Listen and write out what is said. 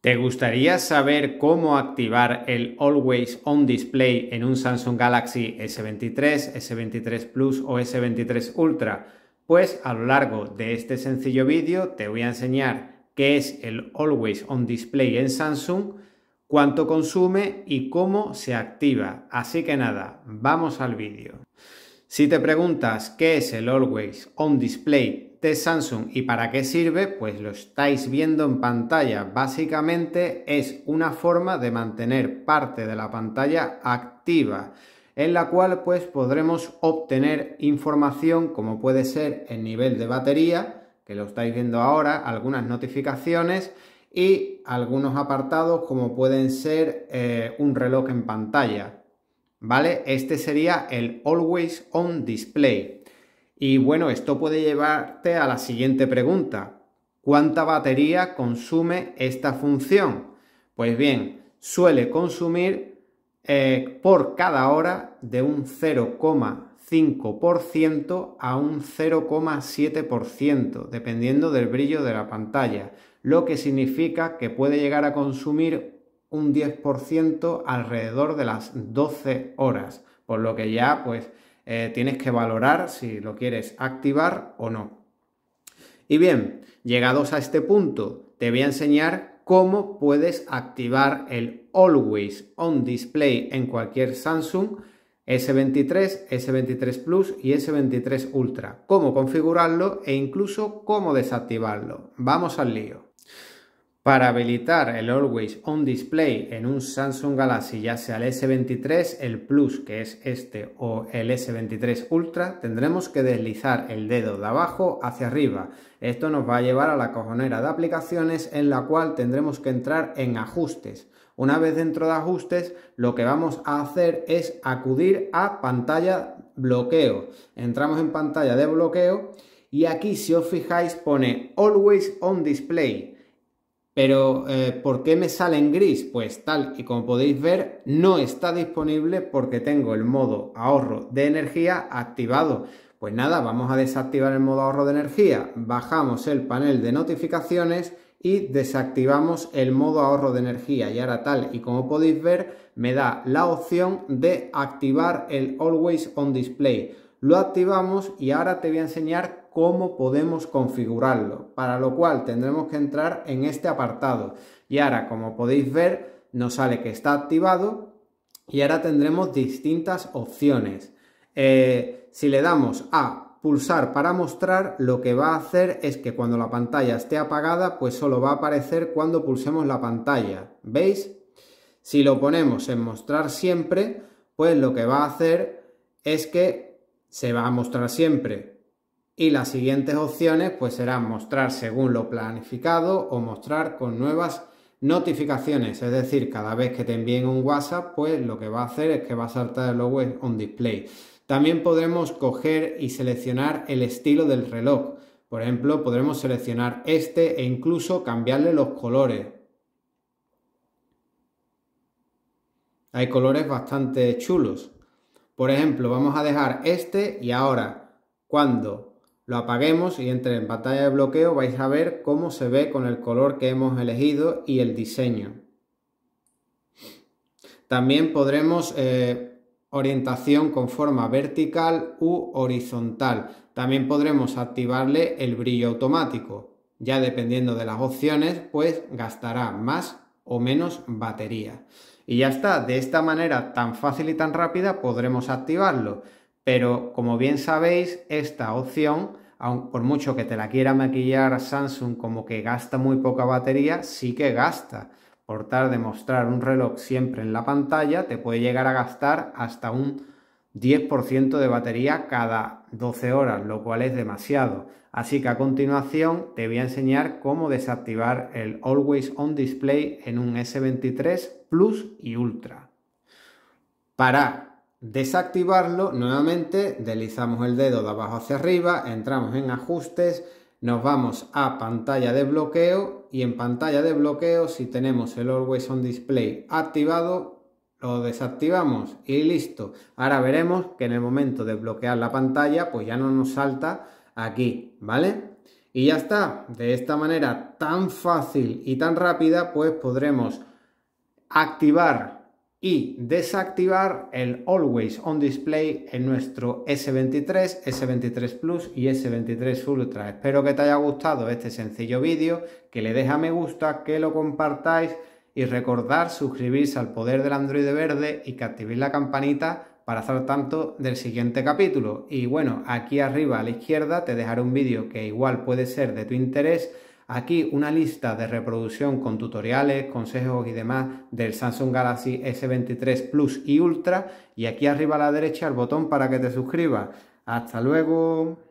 ¿Te gustaría saber cómo activar el Always On Display en un Samsung Galaxy S23, S23 Plus o S23 Ultra? Pues a lo largo de este sencillo vídeo te voy a enseñar qué es el Always On Display en Samsung, cuánto consume y cómo se activa. Así que nada, vamos al vídeo. Si te preguntas qué es el Always On Display de Samsung y para qué sirve, pues lo estáis viendo en pantalla. Básicamente es una forma de mantener parte de la pantalla activa en la cual pues podremos obtener información como puede ser el nivel de batería, que lo estáis viendo ahora, algunas notificaciones y algunos apartados como pueden ser eh, un reloj en pantalla. ¿Vale? Este sería el Always On Display. Y bueno, esto puede llevarte a la siguiente pregunta. ¿Cuánta batería consume esta función? Pues bien, suele consumir eh, por cada hora de un 0,5% a un 0,7%, dependiendo del brillo de la pantalla, lo que significa que puede llegar a consumir un 10% alrededor de las 12 horas, por lo que ya pues eh, tienes que valorar si lo quieres activar o no. Y bien, llegados a este punto, te voy a enseñar cómo puedes activar el Always On Display en cualquier Samsung S23, S23 Plus y S23 Ultra. Cómo configurarlo e incluso cómo desactivarlo. Vamos al lío. Para habilitar el Always On Display en un Samsung Galaxy, ya sea el S23, el Plus, que es este, o el S23 Ultra, tendremos que deslizar el dedo de abajo hacia arriba. Esto nos va a llevar a la cojonera de aplicaciones en la cual tendremos que entrar en ajustes. Una vez dentro de ajustes, lo que vamos a hacer es acudir a pantalla bloqueo. Entramos en pantalla de bloqueo y aquí, si os fijáis, pone Always On Display. Pero eh, ¿por qué me sale en gris? Pues tal y como podéis ver, no está disponible porque tengo el modo ahorro de energía activado. Pues nada, vamos a desactivar el modo ahorro de energía. Bajamos el panel de notificaciones y desactivamos el modo ahorro de energía. Y ahora tal y como podéis ver, me da la opción de activar el Always On Display. Lo activamos y ahora te voy a enseñar cómo podemos configurarlo, para lo cual tendremos que entrar en este apartado. Y ahora, como podéis ver, nos sale que está activado y ahora tendremos distintas opciones. Eh, si le damos a pulsar para mostrar, lo que va a hacer es que cuando la pantalla esté apagada, pues solo va a aparecer cuando pulsemos la pantalla. ¿Veis? Si lo ponemos en mostrar siempre, pues lo que va a hacer es que se va a mostrar siempre y las siguientes opciones pues serán mostrar según lo planificado o mostrar con nuevas notificaciones, es decir, cada vez que te envíen un WhatsApp, pues lo que va a hacer es que va a saltar el logo on display. También podremos coger y seleccionar el estilo del reloj. Por ejemplo, podremos seleccionar este e incluso cambiarle los colores. Hay colores bastante chulos. Por ejemplo, vamos a dejar este y ahora cuando lo apaguemos y entre en pantalla de bloqueo vais a ver cómo se ve con el color que hemos elegido y el diseño. También podremos eh, orientación con forma vertical u horizontal. También podremos activarle el brillo automático. Ya dependiendo de las opciones, pues gastará más o menos batería. Y ya está, de esta manera tan fácil y tan rápida podremos activarlo. Pero como bien sabéis, esta opción por mucho que te la quiera maquillar Samsung como que gasta muy poca batería, sí que gasta. Por tal de mostrar un reloj siempre en la pantalla, te puede llegar a gastar hasta un 10% de batería cada 12 horas, lo cual es demasiado. Así que a continuación te voy a enseñar cómo desactivar el Always On Display en un S23 Plus y Ultra. Para desactivarlo, nuevamente deslizamos el dedo de abajo hacia arriba, entramos en ajustes, nos vamos a pantalla de bloqueo y en pantalla de bloqueo si tenemos el Always On Display activado, lo desactivamos y listo. Ahora veremos que en el momento de bloquear la pantalla pues ya no nos salta aquí, ¿vale? Y ya está, de esta manera tan fácil y tan rápida, pues podremos activar y desactivar el Always On Display en nuestro S23, S23 Plus y S23 Ultra. Espero que te haya gustado este sencillo vídeo, que le dejes a me gusta, que lo compartáis y recordar suscribirse al poder del Android verde y que la campanita para hacer tanto del siguiente capítulo. Y bueno, aquí arriba a la izquierda te dejaré un vídeo que igual puede ser de tu interés. Aquí una lista de reproducción con tutoriales, consejos y demás del Samsung Galaxy S23 Plus y Ultra. Y aquí arriba a la derecha el botón para que te suscribas. Hasta luego.